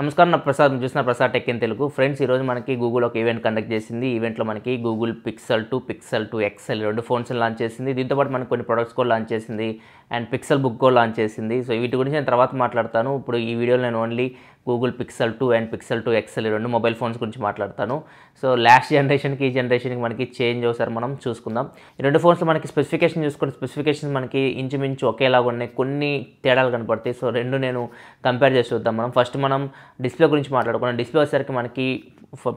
నమస్కారం నా ప్రసాద్ చూసిన Prasad tech in Telugu. Friends ఈరోజు మనకి గూగుల్ ఒక ఈవెంట్ కండక్ట్ చేసింది. ఈవెంట్లో మనకి Google Pixel two Pixel two XL రెండు ఫోన్స్ లాంచ్ చేసింది. దీంతో పాటు మనకి కొన్ని ప్రొడక్ట్స్ కూడా లాంచ్ చేసింది. అండ్ పిక్సెల్ బుక్ కూడా లాంచ్ చేసింది. సో వీటి గురించి నేను తర్వాత మాట్లాడతాను. ఇప్పుడు ఈ వీడియోలో నేను only Google Pixel two and Pixel two XL రెండు మొబైల్ ఫోన్స్ గురించి మాట్లాడతాను. సో లాస్ట్ జనరేషన్కి ఈ జనరేషన్కి మనకి చేంజ్ ఒకసారి మనం చూసుకుందాం. ఈ రెండు ఫోన్స్లో మనకి స్పెసిఫికేషన్ చూసుకుంటే స్పెసిఫికేషన్ మనకి ఇంచుమించు ఒకేలాగా ఉన్నాయి. కొన్ని తేడాలు కనపడతాయి. సో రెండు నేను కంపేర్ చేసి చూద్దాం మనం. ఫస్ట్ మనం డిస్ప్లే గురించి మాట్లాడుకున్నాం డిస్ప్లే వచ్చేసరికి మనకి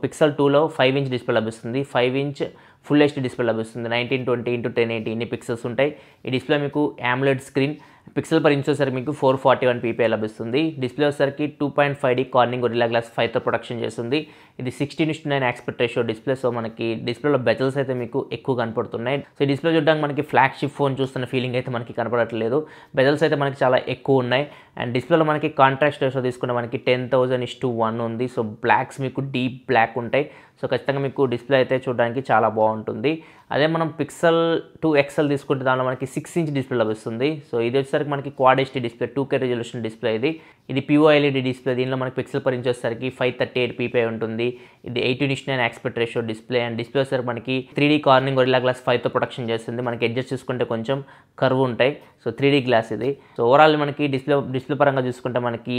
పిక్సెల్ టూలో ఫైవ్ ఇంచ్ డిస్ప్లే లభిస్తుంది. Five inch full HD display లభిస్తుంది. Nineteen twenty into ten eighty ఇన్ని పిక్సెల్స్ ఉంటాయి. ఈ డిస్ప్లే మీకు AMOLED screen pixel per inch వచ్చేసరికి మీకు ఫోర్ ఫార్టీ వన్ పీపీఐ లభిస్తుంది. డిస్ప్లే వచ్చేసరికి two point five D Corning Gorilla glass ఫైవ్తో production చేస్తుంది. ఇది sixteen is to nine aspect ratio display so మనకి డిస్ప్లేలో బెజల్స్ అయితే మీకు ఎక్కువ కనపడుతున్నాయి. సో ఈ డిస్ప్లే చూడడానికి మనకి ఫ్లాగ్షిప్ ఫోన్ చూస్తున్న ఫీలింగ్ అయితే మనకి కనపడట్లేదు. బెజల్స్ అయితే మనకి చాలా ఎక్కువ ఉన్నాయి. అండ్ డిస్ప్లేలో మనకి కాంట్రాక్ట్ రేషియో తీసుకుంటే మనకి ten thousand is to one ఉంది. సో బ్లాక్స్ మీకు డీప్ బ్లాక్ ఉంటాయి. సో ఖచ్చితంగా మీకు డిస్ప్లే అయితే చూడడానికి చాలా బాగుంటుంది. అదే మనం పిక్సెల్ టూ ఎక్సెల్ తీసుకుంటే దానిలో మనకి సిక్స్ ఇంచ్ డిస్ప్లే లభిస్తుంది. సో ఇది వచ్చేసరికి మనకి quad display two K resolution display ఇది. ఇది పిఓఎల్ఈడి డిస్ప్లే దీనిలో మనకి పిక్సెల్ పర్ ఇంచ్ వచ్చేసరికి ఫైవ్ థర్టీ ఎయిట్ పీపీ ఉంటుంది. ఇది eighteen is to nine aspect ratio display and display వచ్చేసరికి మనకి three D Corning Gorilla glass ఫైవ్తో production చేస్తుంది. మనకి అడ్జస్ట్ చూసుకుంటే కొంచెం కర్వ్ ఉంటాయి. సో త్రీ డీ గ్లాస్ ఇది. సో ఓవరాల్ మనకి డిస్ప్లే డిస్ప్లే పరంగా చూసుకుంటే మనకి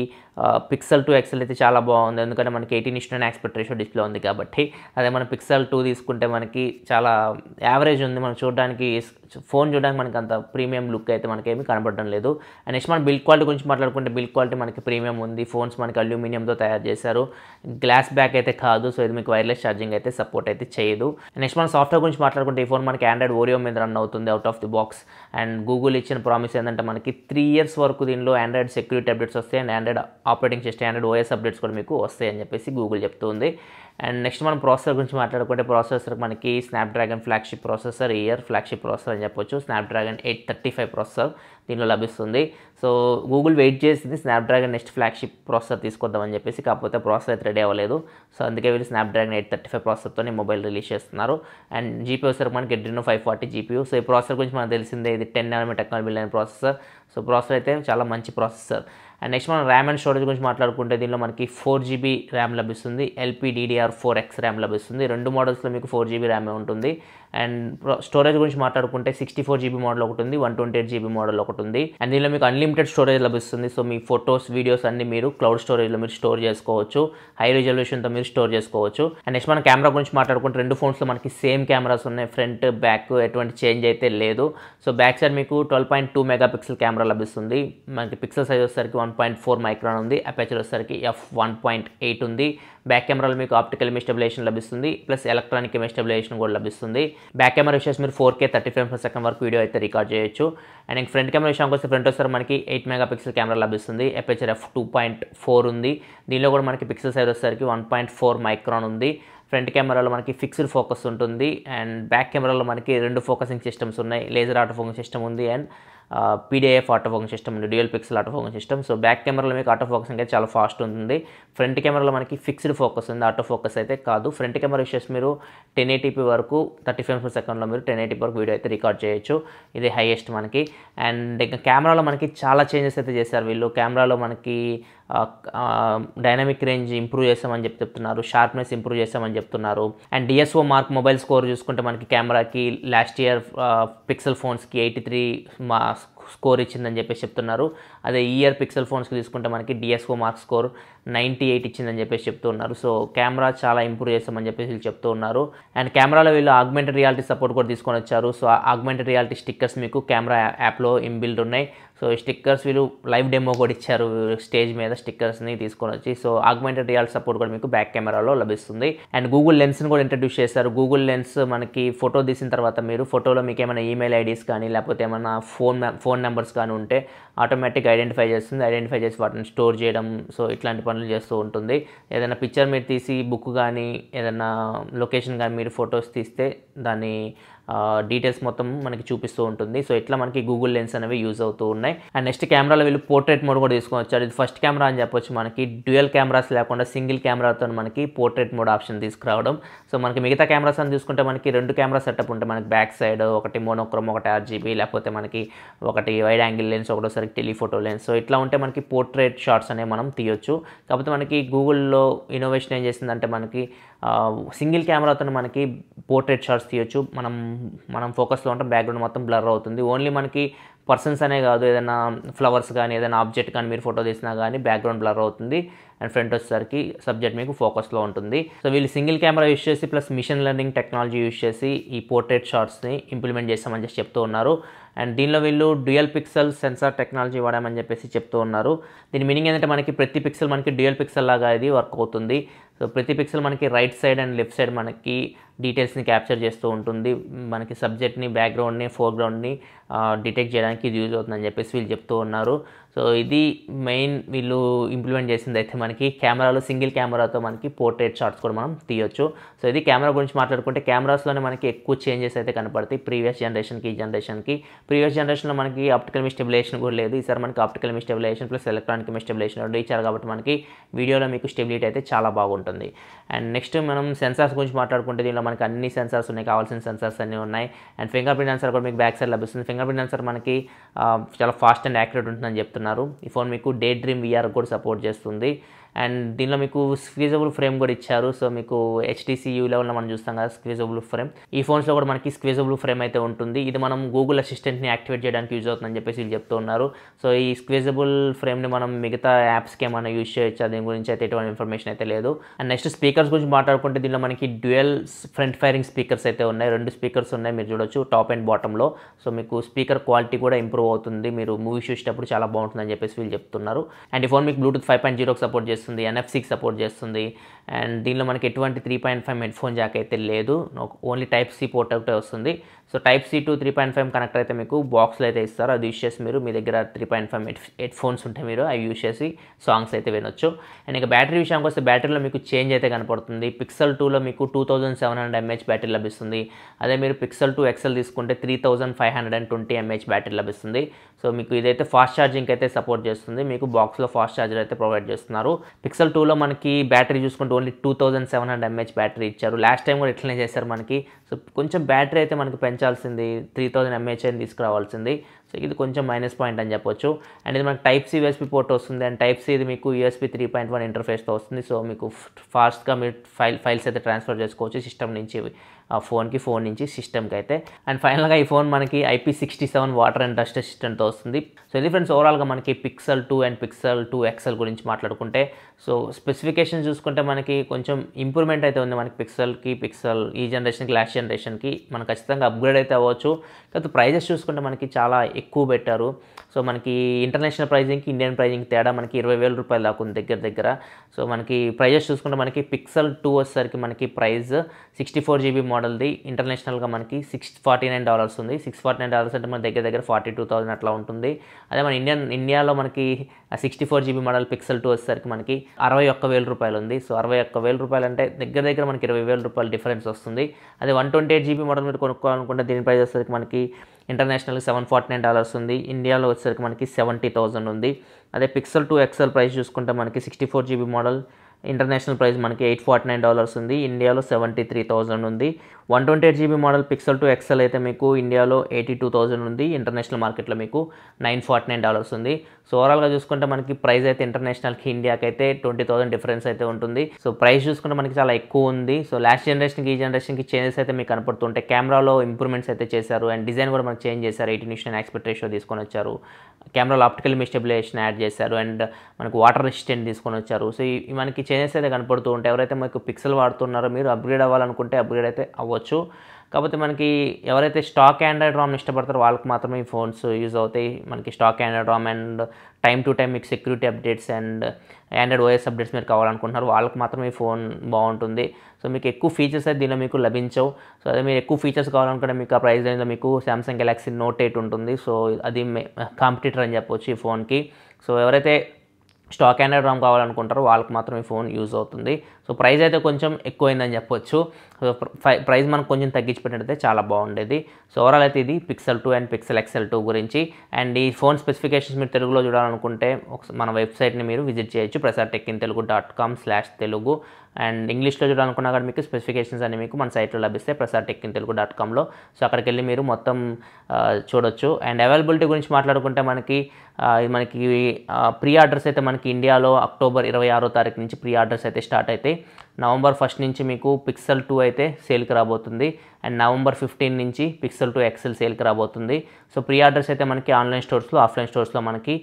పిక్సెల్ టూ ఎక్సెల్ అయితే చాలా బాగుంది. ఎందుకంటే మనకి eighteen is to nine aspect ratio display ఉంది కాబట్టి. అదే మన పిక్సెల్ టూ తీసుకుంటే మనకి చాలా యావరేజ్ ఉంది. మనం చూడడానికి ఫోన్ చూడడానికి మనకి అంత ప్రీమియం లుక్ అయితే మనకేమీ కనబడడం లేదు. అండ్ నెక్స్ట్ మనం బిల్డ్ క్వాలిటీ గురించి మాట్లాడుకుంటే బిల్డ్ క్వాలిటీ మనకి ప్రీమియం ఉంది ఫోన్స్ మనకి అల్యూమినియంతో తయారు చేశారు. గ్లాస్ బ్యాక్ అయితే కాదు సో ఇది మీకు వైర్లెస్ ఛార్జింగ్ అయితే సపోర్ట్ అయితే చేయదు. నెక్స్ట్ మనం సాఫ్ట్వేర్ గురించి మాట్లాడుకుంటే ఈ ఫోన్ మనకి ఆండ్రాయిడ్ ఓరియో మీద రన్ అవుతుంది out of the box and Google ఇచ్చిన ప్రామిస్ ఏంటంటే మనకి త్రీ ఇయర్స్ వరకు దీనిలో ఆండ్రాయిడ్ సెక్యూరిటీ అప్డేట్స్ వస్తాయి and Android operating system Android OS updates కూడా మీకు వస్తాయి అని చెప్పేసి గూగుల్ చెప్తుంది. అండ్ నెక్స్ట్ మనం ప్రాసెసర్ గురించి మాట్లాడుకుంటే ప్రాసెసర్ మనకి Snapdragon flagship processor year flagship processor అని చెప్పొచ్చు. Snapdragon eight thirty five processor దీనిలో లభిస్తుంది. సో గూగుల్ వెయిట్ చేసింది. స్నాప్డ్రాగన్ నెక్స్ట్ ఫ్లాగ్షిప్ ప్రాసెసర్ తీసుకొద్దామని చెప్పేసి కాకపోతే ప్రాసెసర్ అయితే రెడీ అవ్వలేదు. సో అందుకే వీళ్ళు స్నాప్డ్రాగన్ ఎయిట్ థర్టీ ఫైవ్ ప్రాసెసర్తో మొబైల్ రిలీజ్ చేస్తున్నారు. అండ్ జీపీ వచ్చేసరికి మనకి Adreno five forty GP so ఈ ప్రాసెసర్ గురించి మనకు తెలిసిందే ఇది ten nanometer technology build processor so processor అయితే చాలా మంచి ప్రాసెసర్ అండ్ నెక్స్ట్ మనం ర్యామ్ అండ్ స్టోరేజ్ గురించి మాట్లాడుకుంటే దీనిలో మనకి ఫోర్ జీబీ ర్యామ్ లభిస్తుంది. LP DDR four X RAM లభిస్తుంది. రెండు మోడల్స్లో మీకు ఫోర్ జీబీ ర్యామే ఉంటుంది. అండ్ స్టోరేజ్ గురించి మాట్లాడుకుంటే సిక్స్టీ ఫోర్ జీబీ మోడల్ ఒకటి ఉంది one twenty eight GB model ఒకటి ఉంది. అండ్ దీనిలో మీకు అన్లిమిటెడ్ స్టోరేజ్ లభిస్తుంది. సో మీ ఫొటోస్ వీడియోస్ అన్ని మీరు క్లౌడ్ స్టోరేజ్లో మీరు స్టోర్ చేసుకోవచ్చు. హై రిజల్యూషన్తో మీరు స్టోర్ చేసుకోవచ్చు. అండ్ నెక్స్ట్ మన కెమెరా గురించి మాట్లాడుకుంటే రెండు ఫోన్స్లో మనకి సేమ్ కెమెరాస్ ఉన్నాయి. ఫ్రంట్ బ్యాక్ ఎటువంటి చేంజ్ అయితే లేదు. సో బ్యాక్ సైడ్ మీకు twelve point two mega pixel camera లభిస్తుంది. మనకి పిక్సెల్ సైజ్ వచ్చేసరికి వన్ పాయింట్ ఫోర్ మైక్రాన్ ఉంది. అపాచర్ వచ్చేసరికి ఎఫ్ వన్ పాయింట్ ఎయిట్ ఉంది. బ్యాక్ కెమెరాలో మీకు ఆప్టికల్ ఇమేజ్ స్టెబిలేషన్ లభిస్తుంది ప్లస్ ఎలక్ట్రానిక్ ఇమేజ్ స్టెబిలేషన్ కూడా లభిస్తుంది. బ్యాక్ కెమెరా విషయం మీరు four K thirty five per second వరకు వీడియో అయితే రికార్డ్ చేయొచ్చు. అండ్ ఇంక ఫ్రంట్ కెమెరా విషయానికి వస్తే ఫ్రంట్ వస్తారు మనకి ఎయిట్ మెగా పిక్సెల్ కెమెరా లభిస్తుంది. Aperture F two point four ఉంది. దీనిలో కూడా మనకి పిక్సెల్ సైజ్ వచ్చేసరికి వన్ పాయింట్ ఫోర్ మైక్రాన్ ఉంది. ఫ్రంట్ కెమెరాలో మనకి ఫిక్స్డ్ ఫోకస్ ఉంటుంది. అండ్ బ్యాక్ కెమెరాలో మనకి రెండు ఫోకసింగ్ సిస్టమ్స్ ఉన్నాయి. లేజర్ ఆటో ఫోకసింగ్ సిస్టమ్ ఉంది. And PDAF auto focus system ఉంది dual pixel auto focus system so back కెమెరాలో మీకు ఆటో ఫోకస్ అయితే చాలా ఫాస్ట్ ఉంటుంది. ఫ్రంట్ కెమెరాలో మనకి ఫిక్స్డ్ ఫోకస్ ఉంది. ఆటో ఫోకస్ అయితే కాదు. ఫ్రంట్ కెమెరా విషయస్ మీరు టెన్ ఎయిటీపీ వరకు థర్టీ ఫ్రేమ్స్ పర్ సెకండ్లో మీరు టెన్ ఎయిటీ వరకు వీడియో అయితే రికార్డ్ చేయొచ్చు. ఇది హైయెస్ట్ మనకి. అండ్ ఇంకా కెమెరాలో మనకి చాలా చేంజెస్ అయితే చేశారు వీళ్ళు. కెమెరాలో మనకి డైనమిక్ రేంజ్ ఇంప్రూవ్ చేస్తామని చెప్పి చెప్తున్నారు. షార్ప్నెస్ ఇంప్రూవ్ చేస్తామని చెప్తున్నారు. And DxO mark mobile score చూసుకుంటే మనకి కెమెరాకి లాస్ట్ ఇయర్ పిక్సెల్ ఫోన్స్కి ఎయిటీ త్రీ మా స్కోర్ ఇచ్చిందని చెప్పేసి చెప్తున్నారు. అదే ఇయర్ పిక్సెల్ ఫోన్స్కి తీసుకుంటే మనకి DxO mark score ninety eight ఇచ్చిందని చెప్పేసి చెప్తూ ఉన్నారు సో కెమెరా చాలా ఇంప్రూవ్ చేస్తామని చెప్పేసి వీళ్ళు చెప్తూ ఉన్నారు అండ్ కెమెరాలో వీళ్ళు ఆగ్మెంటెడ్ రియాలిటీ సపోర్ట్ కూడా తీసుకొని వచ్చారు. సో ఆగ్మెంటెడ్ రియాలిటీ స్టిక్కర్స్ మీకు కెమెరా యాప్లో ఇంబిల్డ్ ఉన్నాయి. సో స్టిక్కర్స్ వీళ్ళు లైవ్ డెమో కూడా ఇచ్చారు స్టేజ్ మీద స్టిక్కర్స్ని తీసుకొని వచ్చి. సో ఆగ్మెంటెడ్ రియాలిటీ సపోర్ట్ కూడా మీకు బ్యాక్ కెమెరాలో లభిస్తుంది. అండ్ గూగుల్ లెన్స్ని కూడా ఇంట్రడ్యూస్ చేశారు. గూగుల్ లెన్స్ మనకి ఫోటో తీసిన తర్వాత మీరు ఫోటోలో మీకు ఏమైనా ఈమెయిల్ ఐడీస్ కానీ లేకపోతే ఏమైనా ఫోన్ ఫోన్ ఫోన్ నెంబర్స్ కానీ ఉంటే ఆటోమేటిక్ ఐడెంటిఫై చేస్తుంది. ఐడెంటిఫై చేసి వాటిని స్టోర్ చేయడం సో ఇట్లాంటి పనులు చేస్తూ ఉంటుంది. ఏదైనా పిక్చర్ మీరు తీసి బుక్ కానీ ఏదైనా లొకేషన్ కానీ మీరు ఫొటోస్ తీస్తే దాన్ని డీటెయిల్స్ మొత్తం మనకి చూపిస్తూ ఉంటుంది. సో ఇట్లా మనకి గూగుల్ లెన్స్ అనేవి యూజ్ అవుతూ ఉన్నాయి. అండ్ నెక్స్ట్ కెమెరాలో వీళ్ళు పోర్ట్రేట్ మోడ్ కూడా తీసుకొని వచ్చారు. ఇది ఫస్ట్ కెమెరా అని చెప్పొచ్చు మనకి. డ్యూయల్ కెమెరాస్ లేకుండా సింగిల్ కెమెరాతో మనకి పోర్ట్రేట్ మోడ్ ఆప్షన్ తీసుకురావడం. సో మనకి మిగతా కెమెరాస్ అని చూసుకుంటే మనకి రెండు కెమెరా సెటప్ ఉంటాయి. మనకి బ్యాక్ సైడ్ ఒకటి మోనోక్రోమ్ ఒకటి ఆర్జీబీ లేకపోతే మనకి ఒకటి వైడ్ యాంగిల్ లెన్స్ ఒకటోసారి టెలిఫోటో లెన్స్ సో ఇట్లా ఉంటే మనకి పోర్ట్రేట్ షాట్స్ అనేవి మనం తీయొచ్చు. కాకపోతే మనకి గూగుల్లో ఇన్నోవేషన్ ఏం చేసిందంటే మనకి సింగిల్ కెమెరాతో మనకి పోర్ట్రేట్ షాట్స్ తీయొచ్చు. మనం మనం ఫోకస్లో ఉంటే బ్యాక్గ్రౌండ్ మొత్తం బ్లర్ అవుతుంది. ఓన్లీ మనకి పర్సన్స్ అనే కాదు ఏదైనా ఫ్లవర్స్ కానీ ఏదైనా ఆబ్జెక్ట్ కానీ మీరు ఫోటో తీసినా కానీ బ్యాక్గ్రౌండ్ బ్లర్ అవుతుంది. అండ్ ఫ్రంట్ వచ్చేసరికి సబ్జెక్ట్ మీకు ఫోకస్లో ఉంటుంది. సో వీళ్ళు సింగిల్ కెమెరా యూస్ చేసి plus machine learning technology use చేసి ఈ పోర్ట్రేట్ షాట్స్ని ఇంప్లిమెంట్ చేస్తామని చెప్పి చెప్తూ ఉన్నారు. అండ్ దీనిలో వీళ్ళు డ్యూయల్ పిక్సెల్ సెన్సార్ టెక్నాలజీ వాడామని చెప్పేసి చెప్తూ ఉన్నారు. దీని మీనింగ్ ఏంటంటే మనకి ప్రతి పిక్సెల్ మనకి డ్యూయల్ పిక్సెల్ లాగా ఇది వర్క్ అవుతుంది. సో ప్రతి పిక్సెల్ మనకి right side and left side మనకి డీటెయిల్స్ని క్యాప్చర్ చేస్తూ ఉంటుంది. మనకి సబ్జెక్ట్ని బ్యాక్గ్రౌండ్ని ఫోర్గ్రౌండ్ని డిటెక్ట్ చేయడానికి ఇది యూజ్ అవుతుందని చెప్పేసి వీళ్ళు చెప్తూ ఉన్నారు. సో ఇది మెయిన్ వీళ్ళు ఇంప్లిమెంట్ చేసింది అయితే మనకి కెమెరాలో సింగిల్ కెమెరాతో మనకి పోర్ట్రేట్ షాట్స్ కూడా మనం తీయొచ్చు. సో ఇది కెమెరా గురించి మాట్లాడుకుంటే కెమెరాస్లోనే మనకి ఎక్కువ చేంజెస్ అయితే కనపడతాయి ప్రీవియస్ జనరేషన్కి ఈ జనరేషన్కి ప్రీవియస్ జనరేషన్లో మనకి ఆప్టికల్ మిస్టెబిలేషన్ కూడా లేదు. ఈసారి మనకి optical image stabilisation plus electronic image stabilisation రెండు ఇచ్చారు కాబట్టి మనకి వీడియోలో మీకు స్టెబిలిటీ అయితే చాలా బాగుంటుంది. అండ్ నెక్స్ట్ మనం సెన్సార్స్ గురించి మాట్లాడుకుంటే దీనిలో మనకి అన్ని సెన్సార్స్ ఉన్నాయి. కావాల్సిన సెన్సార్స్ అన్నీ ఉన్నాయి. అండ్ ఫింగర్ ప్రింట్ సెన్సార్ కూడా మీకు బ్యాక్ సైడ్ లభిస్తుంది. ఫింగర్ ప్రింట్ సెన్సార్ మనకి చాలా ఫాస్ట్ అండ్ యాక్యురేట్ ఉంటుందని చేస్తున్నారు. ఈ ఫోన్ మీకు డే డ్రీమ్ విఆర్ కూడా సపోర్ట్ చేస్తుంది. అండ్ దీనిలో మీకు స్క్వీజబుల్ ఫ్రేమ్ కూడా ఇచ్చారు. సో మీకు హెచ్టీసీ యూ లెవెల్లో మనం చూస్తాం కదా స్క్వీజబుల్ ఫ్రేమ్. ఈ ఫోన్స్లో కూడా మనకి స్క్వీజబుల్ ఫ్రేమ్ అయితే ఉంటుంది. ఇది మనం గూగుల్ అసిస్టెంట్ని యాక్టివేట్ చేయడానికి యూజ్ అవుతుందని చెప్పేసి వీళ్ళు చెప్తూ ఉన్నారు. సో ఈ స్క్వీజబుల్ ఫ్రేమ్ని మనం మిగతా యాప్స్కి ఏమైనా యూజ్ చేయొచ్చు? దీని గురించి అయితే ఎటువంటి ఇన్ఫర్మేషన్ అయితే లేదు. అండ్ నెక్స్ట్ స్పీకర్స్ గురించి మాట్లాడుకుంటే దీనిలో మనకి డ్యూయల్ ఫ్రంట్ ఫైరింగ్ స్పీకర్స్ అయితే ఉన్నాయి. రెండు స్పీకర్స్ ఉన్నాయి మీరు చూడొచ్చు టాప్ అండ్ బాటంలో సో మీకు స్పీకర్ క్వాలిటీ కూడా ఇంప్రూవ్ అవుతుంది. మీరు మూవీ చూసేటప్పుడు చాలా బాగుంటుందని చెప్పేసి వీళ్ళు చెప్తున్నారు. అండ్ ఈ ఫోన్ మీకు బ్లూటూత్ ఫైవ్ పాయింట్ జీరోకి సపోర్ట్ చేస్తుంది. ఎన్ఎఫ్సికి సపోర్ట్ చేస్తుంది. అండ్ దీనిలో మనకి ఎటువంటి three point five headphone jack అయితే లేదు. ఓన్లీ టైప్ సి పోర్ట్ ఒకటే వస్తుంది. So type C to three point five connector అయితే మీకు బాక్స్లో అయితే ఇస్తారు. అది యూస్ చేసి మీరు మీ దగ్గర three point five head headphones ఉంటే మీరు అవి యూస్ చేసి సాంగ్స్ అయితే వినొచ్చు. అండ్ ఇక బ్యాటరీ విషయానికి వస్తే బ్యాటరీలో మీకు చేంజ్ అయితే కనపడుతుంది. పిక్సెల్ టూలో మీకు two thousand seven hundred mAh battery లభిస్తుంది. అదే మీరు పిక్సెల్ టూ ఎక్సెల్ తీసుకుంటే three thousand five hundred and twenty mAh battery లభిస్తుంది. సో మీకు ఇదైతే ఫాస్ట్ ఛార్జింగ్ అయితే సపోర్ట్ చేస్తుంది. మీకు బాక్స్లో ఫాస్ట్ ఛార్జర్ అయితే ప్రొవైడ్ చేస్తున్నారు. పిక్సెల్ టూలో మనకి బ్యాటరీ చూసుకుంటే only two thousand seven hundred mAh battery ఇచ్చారు. లాస్ట్ టైం కూడా ఇట్లనే చేశారు మనకి. సో కొంచెం బ్యాటరీ అయితే మనకి పెంచాల్సింది త్రీ థౌజండ్ ఎంహెచ్ అని తీసుకురావాల్సింది. సో ఇది కొంచెం మైనస్ పాయింట్ అని చెప్పొచ్చు. అండ్ ఇది మనకు టైప్ సి యూఎస్పీ పోర్ట్ వస్తుంది. అండ్ టైప్ సి ఇది మీకు యూఎస్పీ త్రీ పాయింట్ వన్ ఇంటర్ఫేస్తో వస్తుంది. సో మీకు ఫాస్ట్గా మీరు ఫైల్ ఫైల్స్ అయితే ట్రాన్స్ఫర్ చేసుకోవచ్చు సిస్టమ్ నుంచి ఆ ఫోన్కి ఫోన్ నుంచి సిస్టమ్కి అయితే. అండ్ ఫైనల్గా ఈ ఫోన్ మనకి IP sixty seven water and dust అసిస్టెంట్తో వస్తుంది. సో ఇది ఫ్రెండ్స్ ఓవరాల్గా మనకి pixel two and pixel two XL గురించి మాట్లాడుకుంటే సో స్పెసిఫికేషన్ చూసుకుంటే మనకి కొంచెం ఇంప్రూవ్మెంట్ అయితే ఉంది మనకి పిక్సెల్కి పిక్సెల్ ఈ జనరేషన్కి లాస్ట్ జనరేషన్కి మనం ఖచ్చితంగా అప్గ్రేడ్ అయితే అవ్వచ్చు. కాకపోతే ప్రైజెస్ చూసుకుంటే మనకి చాలా ఎక్కువ పెట్టారు. సో మనకి ఇంటర్నేషనల్ ప్రైజింగ్కి ఇండియన్ ప్రైజింగ్ తేడా మనకి ఇరవై వేల రూపాయలు దాకా ఉంది దగ్గర దగ్గర. సో మనకి ప్రైజెస్ చూసుకుంటే మనకి పిక్సెల్ టూ వచ్చేసరికి మనకి ప్రైస్ సిక్స్టీ ఫోర్ జీబీ మోడల్ది. ఇంటర్నేషనల్గా మనకి సిక్స్ ఫార్టీ నైన్ డాలర్స్ ఉంది. సిక్స్ ఫార్టీ నైన్ డాలర్స్ అంటే మన దగ్గర దగ్గర ఫార్టీ టూ థౌసండ్ అట్లా ఉంటుంది. అదే మన ఇండియన్ ఇండియాలో మనకి sixty four GB model pixel two వచ్చేసరికి మనకి అరవై ఒక్క వేల రూపాయలు ఉంది. సో అరవై ఒక్క వేల రూపాయలు అంటే దగ్గర దగ్గర మనకి ఇరవై వేల రూపాయలు డిఫరెన్స్ వస్తుంది. అదే one twenty eight GB model మీరు కొనుక్కోవాలనుకుంటే దీని ప్రైస్ వచ్చేసరికి మనకి international seven forty nine dollars ఉంది. ఇండియాలో వచ్చేసరికి మనకి సెవెంటీ థౌసండ్ ఉంది. అదే పిక్సెల్ టూ ఎక్సెల్ ప్రైస్ చూసుకుంటే మనకి sixty four GB model international price మనకి ఎయిట్ ఫార్టీ నైన్ డాలర్స్ ఉంది. ఇండియాలో సెవెంటీ త్రీ థౌజండ్ ఉంది. One twenty eight GB model pixel two XL అయితే మీకు ఇండియాలో ఎయిటీ టూ థౌజండ్ ఉంది. ఇంటర్నేషనల్ మార్కెట్లో మీకు నైన్ ఫార్టీ నైన్ డాలర్స్ ఉంది. సో ఓవరాల్గా చూసుకుంటే మనకి ప్రైస్ అయితే ఇంటర్నేషనల్కి ఇండియాకి అయితే ట్వంటీ థౌసండ్ డిఫరెన్స్ అయితే ఉంటుంది. సో ప్రైస్ చూసుకుంటే మనకి చాలా ఎక్కువ ఉంది. సో లాస్ట్ జనరేషన్కి ఈ జనరేషన్కి చేంజెస్ అయితే మీకు కనపడుతుంటాయి. కెమెరాలో ఇంప్రూవ్మెంట్స్ అయితే చేశారు. అండ్ డిజైన్ కూడా మనకి చేంజ్ చేశారు. ఎయిటీ నిషన్ ఎక్స్పెక్ట్ రేషియో తీసుకొని వచ్చారు. కెమెరాలో ఆప్టికల్ మిస్టెబిలేషన్ యాడ్ చేశారు. అండ్ మనకు వాటర్ రెసిస్టెంట్ తీసుకొని వచ్చారు. సో ఈ మనకి చేంజెస్ అయితే కనపడుతూ ఉంటాయి. ఎవరైతే మీకు పిక్సెల్ వాడుతున్నారో మీరు అప్గ్రేడ్ అవ్వాలనుకుంటే అప్గ్రేడ్ అయితే అవ్వచ్చు కాకపోతే మనకి ఎవరైతే స్టాక్ ఆండ్రాయిడ్ రామ్ ఇష్టపడతారో వాళ్ళకి మాత్రమే ఈ ఫోన్స్ యూజ్ అవుతాయి. మనకి stock Android RAM and time to time మీకు security updates and Android OS updates మీరు కావాలనుకుంటున్నారు వాళ్ళకి మాత్రమే ఈ ఫోన్ బాగుంటుంది. సో మీకు ఎక్కువ ఫీచర్స్ అయితే దీనిలో మీకు లభించవు. సో అదే మీరు ఎక్కువ ఫీచర్స్ కావాలనుకుంటే మీకు ఆ ప్రైస్ రేంజ్లో మీకు సామ్సంగ్ గెలాక్సీ నోట్ ఎయిట్ ఉంటుంది. సో అది కాంపిటీటర్ అని చెప్పొచ్చు ఈ ఫోన్కి సో ఎవరైతే స్టాక్ ఆండ్రాయిడ్ రామ్ కావాలనుకుంటారు వాళ్ళకి మాత్రం ఈ ఫోన్ యూజ్ అవుతుంది. సో ప్రైస్ అయితే కొంచెం ఎక్కువైందని చెప్పొచ్చు. సో ప్రైస్ మనకు కొంచెం తగ్గించి పెట్టినట్టయితే చాలా బాగుండేది. సో ఓవరాల్ అయితే ఇది pixel two and pixel XL two గురించి. అండ్ ఈ ఫోన్ స్పెసిఫికేషన్స్ మీరు తెలుగులో చూడాలనుకుంటే మన వెబ్సైట్ని మీరు విజిట్ చేయొచ్చు. Prasad tech in Telugu dot com slash Telugu. And ఇంగ్లీష్లో చూడాలనుకున్నా కూడా మీకు స్పెసిఫికేషన్స్ అన్ని మీకు మన సైట్లో లభిస్తే Prasad tech in Telugu dot కామ్లో. So అక్కడికి వెళ్ళి మీరు మొత్తం చూడొచ్చు. అండ్ అవైలబిలిటీ గురించి మాట్లాడుకుంటే మనకి మనకి ప్రీ ఆర్డర్స్ అయితే మనకి ఇండియాలో అక్టోబర్ ఇరవై ఆరో తారీఖు నుంచి ప్రీ ఆర్డర్స్ అయితే స్టార్ట్ అవుతాయి నవంబర్ ఫస్ట్ నుంచి మీకు పిక్సెల్ టూ అయితే సేల్కి రాబోతుంది. అండ్ నవంబర్ ఫిఫ్టీన్ నుంచి పిక్సెల్ టూ ఎక్సెల్ సేల్కి రాబోతుంది. సో ప్రీ ఆర్డర్స్ అయితే మనకి ఆన్లైన్ స్టోర్స్లో ఆఫ్లైన్ స్టోర్స్లో మనకి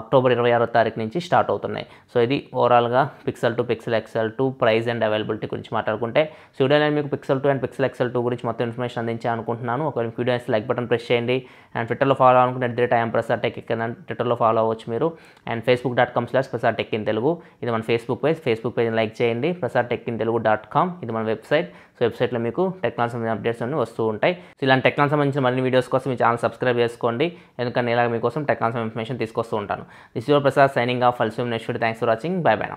అక్టోబర్ ఇరవై ఆరో తారీఖు నుంచి స్టార్ట్ అవుతున్నాయి. సో ఇది ఓవరాల్గా pixel two pixel XL two price and availability గురించి మాట్లాడుకుంటే సో నేను మీకు pixel two and pixel XL two గురించి మొత్తం ఇన్ఫర్మేషన్ అందించాను అనుకుంటున్నాను. ఒకవేళ వీడియో లైక్ బటన్ ప్రెస్ చేయండి. అండ్ ట్విట్టర్లో ఫాలో అనుకుంటే డే టైం ప్రసాద్ టెక్ ఎక్కడ ట్విట్టర్లో ఫాలో అవ్వచ్చు మీరు. And Facebook dot com slash Prasad tech in Telugu ఇది మన ఫేస్బుక్ పేజ్ ఫేస్బుక్ పేజ్ని లైక్ చేయండి. Prasad tech in Telugu dot com ఇది మన వెబ్సైట్ సో వెబ్సైట్లో మీకు టెక్నాలజీ సంబంధించిన అప్డేట్స్ అన్ని వస్తూ ఉంటాయి. సో ఇలాంటి టెక్నాలజీ సంబంధించిన మరిన్ని వీడియోస్ కోసం మీ ఛానల్ సబ్స్క్రైబ్ చేసుకోండి. ఎందుకంటే ఇలాగ మీకోసం టెక్నాలజీ ఇన్ఫర్మేషన్ తీసుకొస్తూ ఉంటాను this your Prasad signing off ఫల్సూమ్ next thanks for watching bye bye